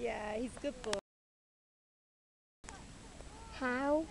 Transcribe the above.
Yeah, he's good boy. How?